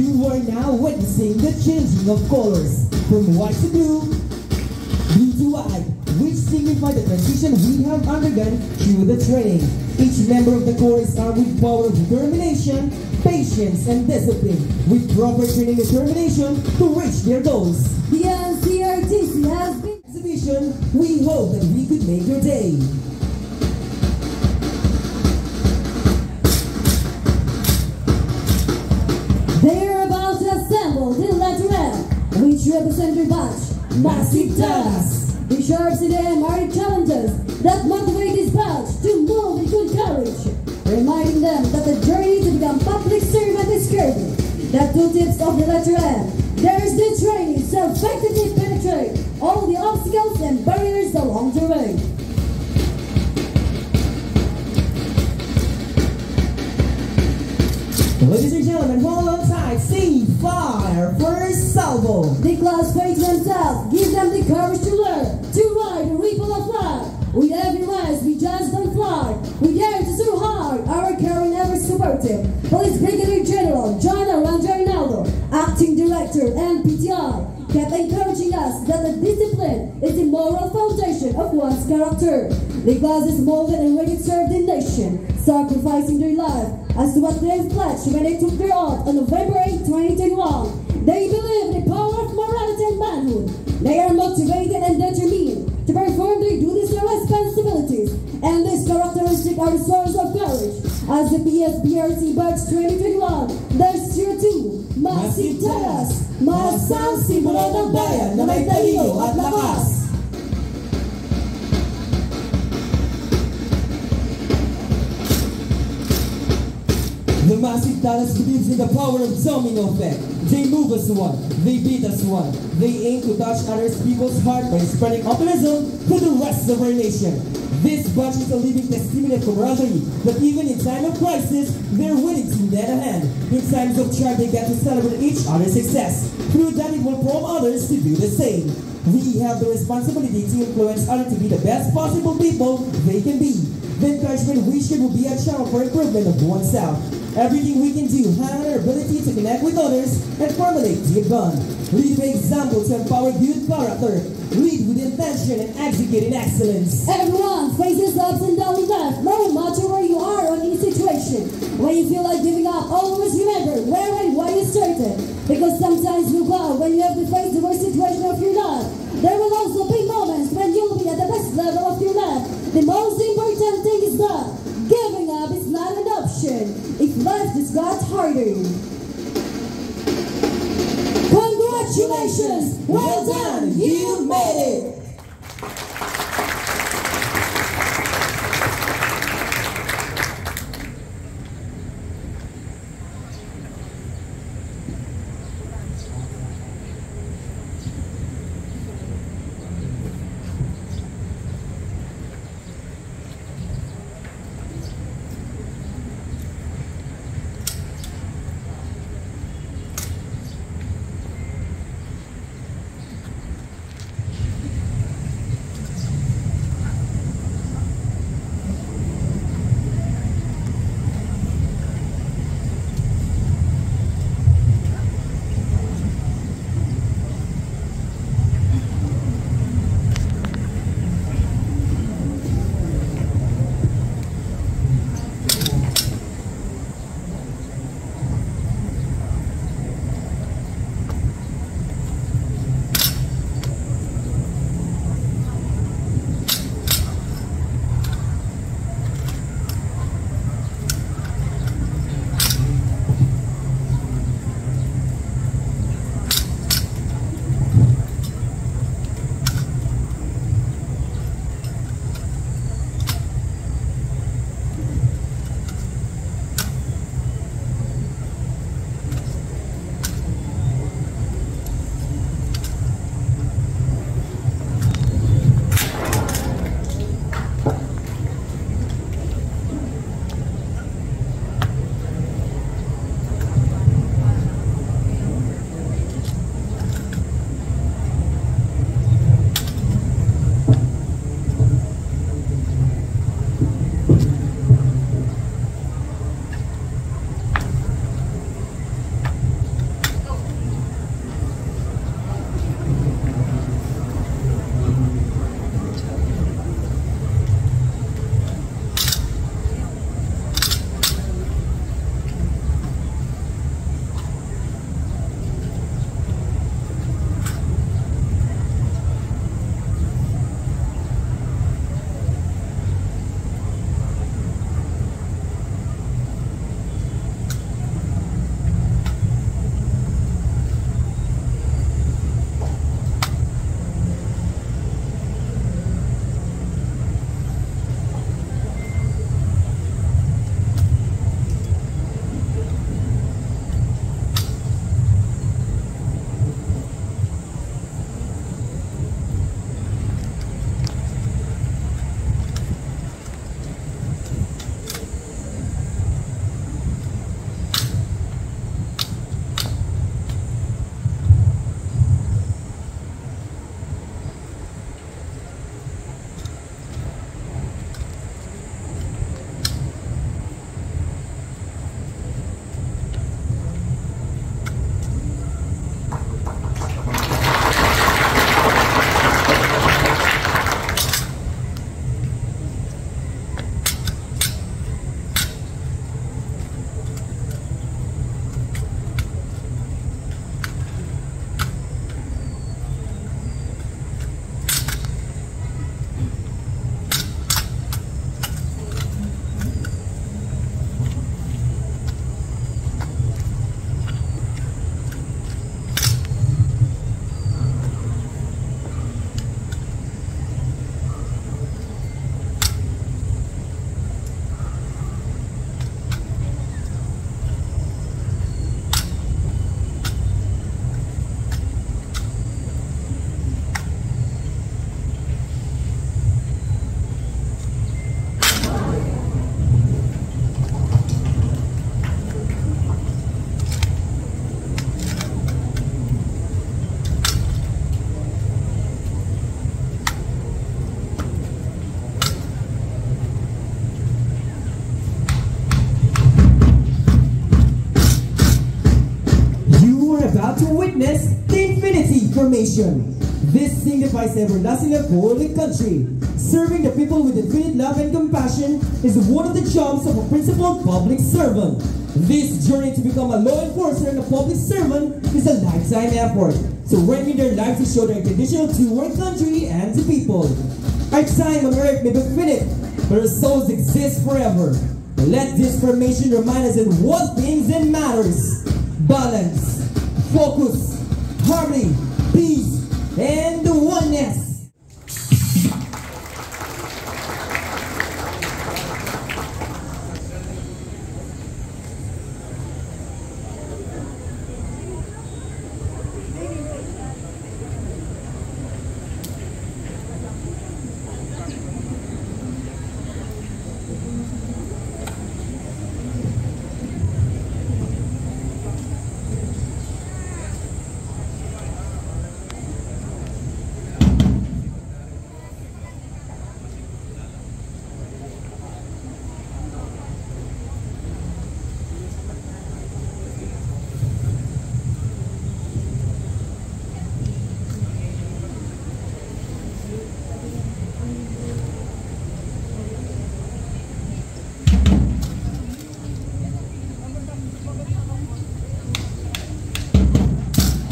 You are now witnessing the changing of colors from white to blue, blue to white, which signify the transition we have undergone through the training. Each member of the corps is armed with power of determination, patience, and discipline, with proper training and determination to reach their goals. The NCRTC has been Exhibition, we hope that we could make your day. Represent batch, Masibtalas. Sharps in them are the challenges that motivate this batch to move with courage, reminding them that the journey to become public servant is curvy. The two tips of the letter M. There is the training to effectively penetrate all the obstacles and barriers along the way. Ladies and gentlemen, hold on tight. The class is molded and ready to serve the nation, sacrificing their life as to what they have pledged when they took their oath on November 8, 2021. They believe in the power of morality and manhood. They are motivated and determined to perform their duties and responsibilities, and this characteristic are the source of courage. As the PSBRC Batch 2021, there's 02, Masibtalas, Masang simbolo ng bayan na may talino at lakas. Massive Dallas believes in the power of domino effect. They move us one, they beat us one. They aim to touch other people's heart by spreading optimism to the rest of our nation. This bunch is a living testimony of camaraderie that even in time of crisis, they're willing to lend a hand. In times of trial, they get to celebrate each other's success. Through that, it will prompt others to do the same. We have the responsibility to influence others to be the best possible people they can be. The encouragement we should will be a channel for improvement of oneself. Everything we can do, have our ability to connect with others and formulate the bond. Lead by example to empower good character. Lead with intention and execute in excellence. Everyone faces ups and downs in life, nation. This signifies everlasting for the country. Serving the people with infinite love and compassion is one of the jobs of a principled public servant. This journey to become a law enforcer and a public servant is a lifetime effort, So, surrendering their life to show their unconditional to our country and to people. Our time on earth may be finite, but our souls exist forever. Let this formation remind us in what things it matters. Balance, focus, harmony, peace, and oneness.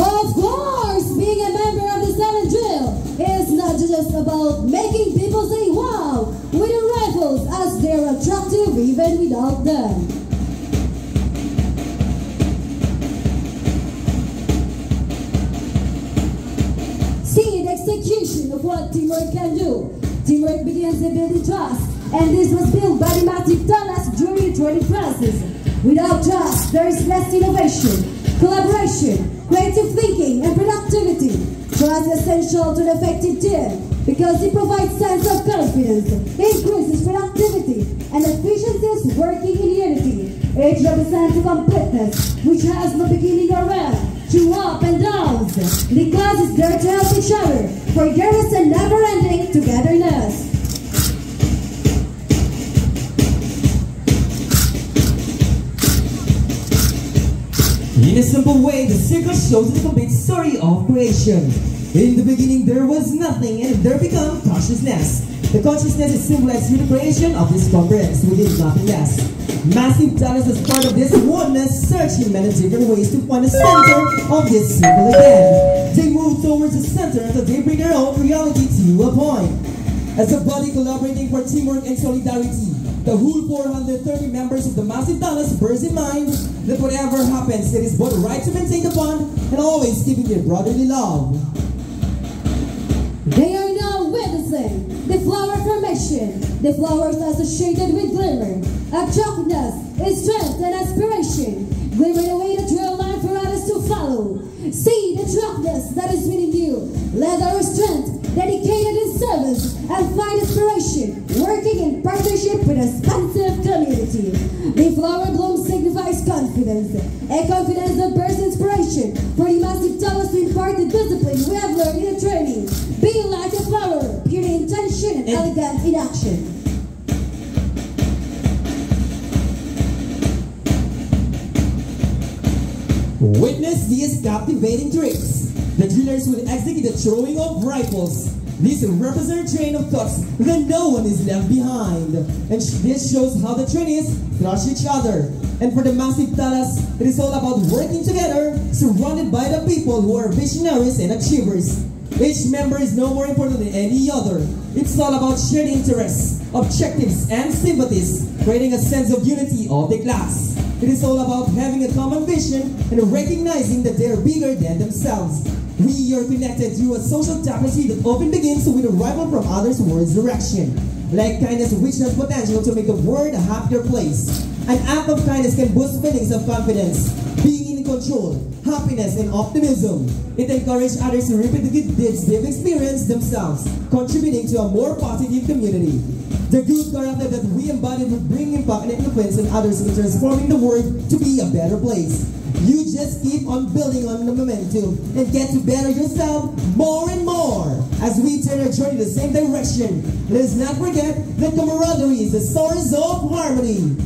Of course, being a member of the 7th drill is not just about making people say wow with the rifles as they're without them. See the execution of what teamwork can do. Teamwork begins in building trust, and this was built by the Masibtalas during the training process. Without trust, there is less innovation, collaboration, creative thinking, and productivity. Trust is essential to an effective team because it provides sense of confidence, increases productivity, and efficiencies working in unity. It represents a completeness which has no beginning or end, through up and downs. The class is there to help each other, for there is a never-ending togetherness. In a simple way, the circle shows the complete story of creation. In the beginning, there was nothing, and there became consciousness. The consciousness is symbolized through the creation of this conference within nothingness. Masibtalas as part of this oneness, searching many different ways to find the center of this circle again. They move towards the center until they bring their own reality to a point. As a body collaborating for teamwork and solidarity, the whole 430 members of the Masibtalas bears in mind that whatever happens, it is both right to maintain the bond and always keeping their brotherly love. The flowers associated with glimmer, attractiveness, strength, and aspiration. Glimmer the way the trail line for others to follow. See the attractiveness that is within you. Let our strength, dedicated in service, and find inspiration, working in partnership with a expansive community. The flower bloom signifies confidence, a confidence that bursts inspiration for the Masibtalas to impart the discipline we have learned in the training. Be like intention and And- elegant in action. Witness these captivating tricks. The drillers will execute the throwing of rifles. This represents a train of thoughts that no one is left behind. And this shows how the trainees crush each other. And for the Masibtalas, it is all about working together, surrounded by the people who are visionaries and achievers. Each member is no more important than any other. It's all about shared interests, objectives, and sympathies, creating a sense of unity of the class. It is all about having a common vision and recognizing that they are bigger than themselves. We are connected through a social tapestry that often begins with arrival from others towards direction. Like kindness which has potential to make the world a happier place. An act of kindness can boost feelings of confidence, control, happiness, and optimism. It encourages others to repeat the good deeds they've experienced themselves, contributing to a more positive community. The good character that we embody will bring impact and influence on others in transforming the world to be a better place. You just keep on building on the momentum and get to better yourself more and more. As we turn our journey the same direction, let us not forget that camaraderie is the source of harmony.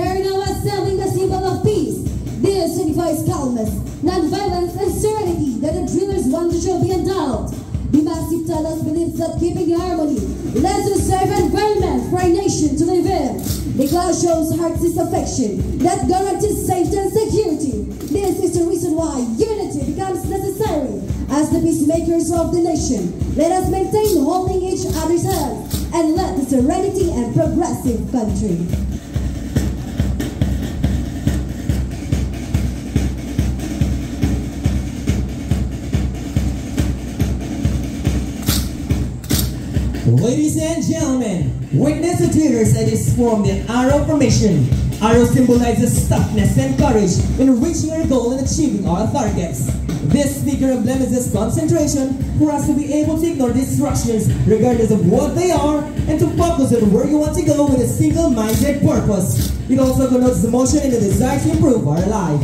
They're now assembling the symbol of peace. This signifies calmness, non-violence, and serenity that the dreamers want to show beyond doubt. The Masibtalas believes that keeping harmony lets us serve environment for a nation to live in. The cloud shows heart's affection that guarantees safety and security. This is the reason why unity becomes necessary as the peacemakers of the nation. Let us maintain holding each other's hands and let the serenity and progressive country. Ladies and gentlemen, witness the drillers that is formed in arrow formation. Arrow symbolizes toughness and courage in reaching our goal and achieving our targets. This figure emblemizes concentration for us to be able to ignore distractions regardless of what they are and to focus on where you want to go with a single-minded purpose. It also connotes the motion and the desire to improve our life.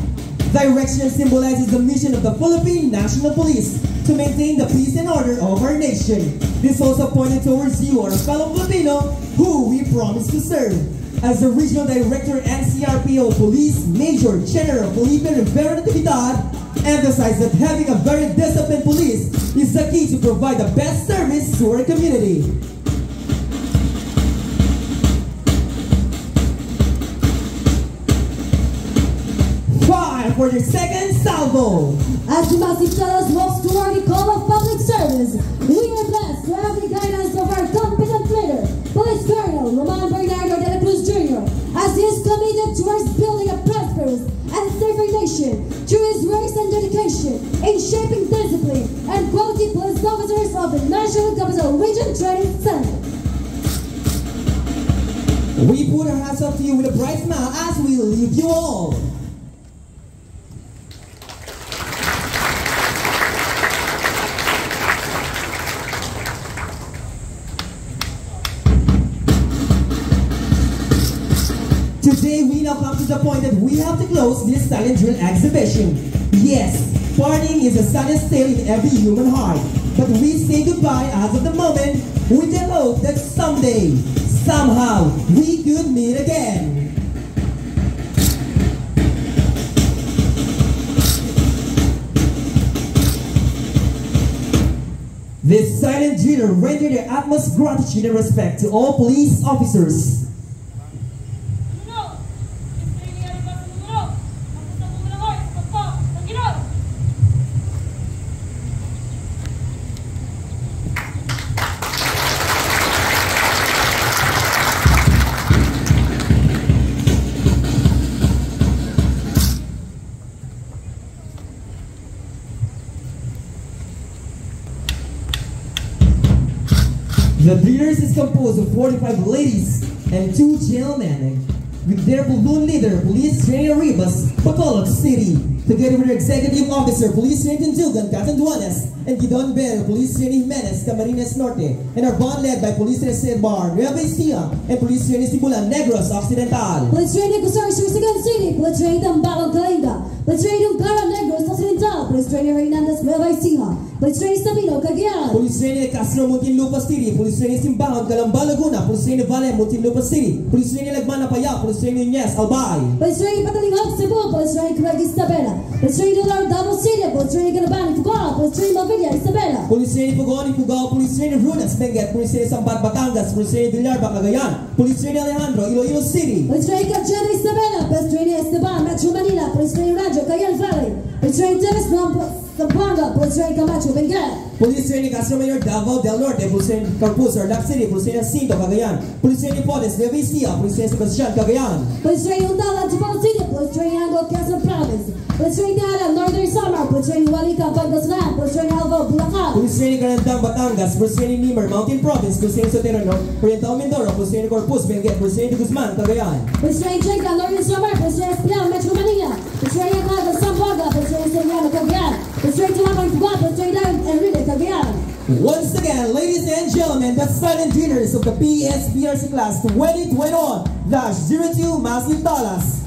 Direction symbolizes the mission of the Philippine National Police to maintain the peace and order of our nation. This also pointed towards you, our fellow Filipino, who we promise to serve. As the Regional Director and CRPO Police Major General Felipe Rivera Natividad emphasized that having a very disciplined police is the key to provide the best service to our community. Fire for the second As the Masibtalas walks toward call of public service, we are blessed to have the guidance of our competent leader, Police Colonel Roman Bernardo de la Cruz Jr., as he is committed towards building a prosperous and safer nation through his works and dedication in shaping discipline and quality police officers of the National Capital Region Training Center. We put our hands up to you with a bright smile as we leave you all. Today we now come to the point that we have to close this silent drill exhibition. Yes, partying is a silent tale in every human heart. But we say goodbye as of the moment with the hope that someday, somehow, we could meet again. This silent driller rendered their utmost gratitude and respect to all police officers. 45 ladies and two gentlemen, with their balloon leader, Police Trainer Rivas, Bacolod City, together with their executive officer, Police Trainer Tintilgan Catanduanes, and Gidon Bell, Police Trainer Jimenez, Camarines Norte, and our bond led by Police Trainer Sedbar, Nueva Ecija, and Police Trainer Sibulan Negros Occidental. Police Training Kusar Sursigan City, Police Training Tambacan Kalinga, Police Training Cara Negros Occidental, Police Training Hernandez Nueva Ecija, Police Training Sabino Cagayan, Police Trainer Castro Muntinlupa City, Police Trainer Simbahan, Calamba Laguna, Police Trainer Valle, Muntinlupa City, Police Trainer Lagmana Paya, Police Trainer Nunez, Albay. Police Training Patalingog Cebu, Police Training Craig Isabela, Police Training Lord Davao City, Police Training Calaban Fugao, Police Training Mavilla Isabela, Police Trainer Pugon, Ifugao, Police Trainer Runas, Benguet, Police Trainer Sambat, Batangas, Police Trainer Villarba, Cagayan, Police Trainer Alejandro, Iloilo City. Police Training Cachena Isabela, Police Training Esteban, Metro Manila, Police Training Radyo, Cagayan Valley, Police Training Dennis Zamboanga, Police Training Camacho, Benguet, Police Training Castro Mayor Davao del Norte, Police Training Corpus, Orlac City, Police Training Cinto, Cagayan, Police Training Podes, Nueva Ecija, Police Training Sebastian, Cagayan. Police Training Undala, Antipolo City, Police Training Ango, Quezon Province, Police Training Alam, Northern Samar, Walika, Pangasinan, Police Training Alvo, Bulacan, Police Training Carandang, Batangas, Police Training Nimar, Mountain Province, Police Training Sotero, Oriental Mindoro, Police Training Corpus, Benguet, Police Training Guzman, Cagayan. Police Training Checa, Northern Samar, Police Training Espial, Metro Manila, Police Training Aclaga, Zamboanga, Once again, ladies and gentlemen, the silent winners of the PSBRC class 2021-02 Masibtalas.